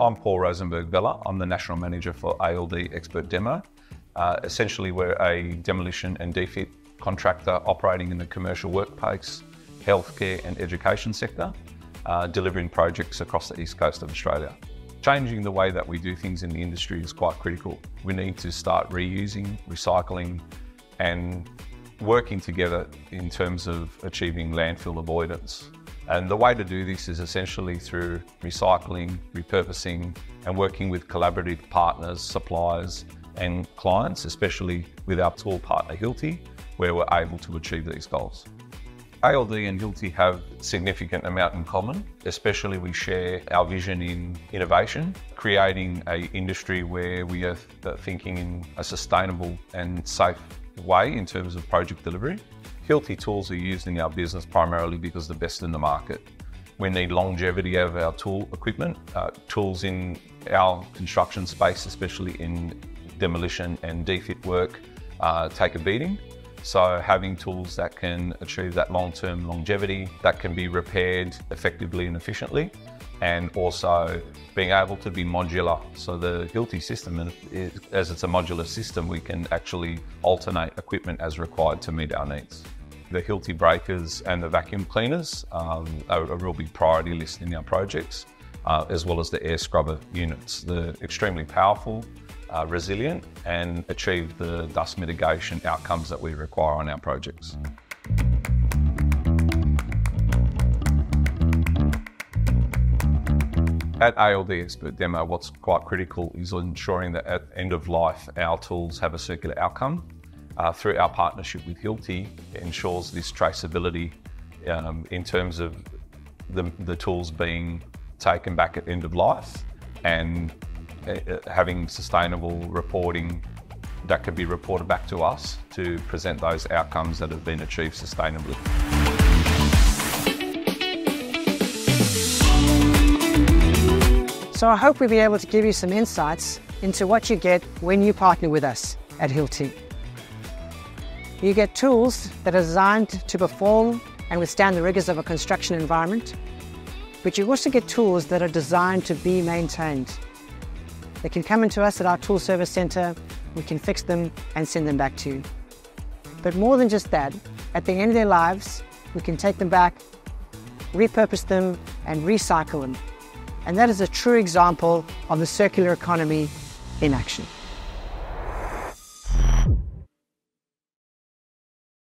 I'm Paul Rosenberg Vella. I'm the National Manager for ALD Expert Demo. Uh, essentially, we're a demolition and defit contractor operating in the commercial workplace, healthcare, and education sector, uh, delivering projects across the east coast of Australia. Changing the way that we do things in the industry is quite critical. We need to start reusing, recycling, and working together in terms of achieving landfill avoidance. And the way to do this is essentially through recycling, repurposing, and working with collaborative partners, suppliers, and clients, especially with our tool partner Hilti, where we're able to achieve these goals. ALD and Hilti have significant amount in common, especially we share our vision in innovation, creating a industry where we are thinking in a sustainable and safe way in terms of project delivery. Hilti tools are used in our business primarily because they're best in the market. We need longevity of our tool equipment. Uh, tools in our construction space, especially in demolition and defit work, uh, take a beating. So having tools that can achieve that long-term longevity, that can be repaired effectively and efficiently, and also being able to be modular. So the Hilti system, as it's a modular system, we can actually alternate equipment as required to meet our needs. The Hilti breakers and the vacuum cleaners um, are a real big priority list in our projects, uh, as well as the air scrubber units. They're extremely powerful, uh, resilient, and achieve the dust mitigation outcomes that we require on our projects. At ALD Expert Demo, what's quite critical is ensuring that at end of life, our tools have a circular outcome uh, through our partnership with Hilti ensures this traceability um, in terms of the, the, tools being taken back at end of life and Uh, uh, having sustainable reporting that can be reported back to us to present those outcomes that have been achieved sustainably. So I hope we'll be able to give you some insights into what you get when you partner with us at Hilti. You get tools that are designed to perform and withstand the rigors of a construction environment, but you also get tools that are designed to be maintained. They can come into us at our tool service centre, we can fix them and send them back to you. But more than just that, at the end of their lives, we can take them back, repurpose them and recycle them. And that is a true example of the circular economy in action.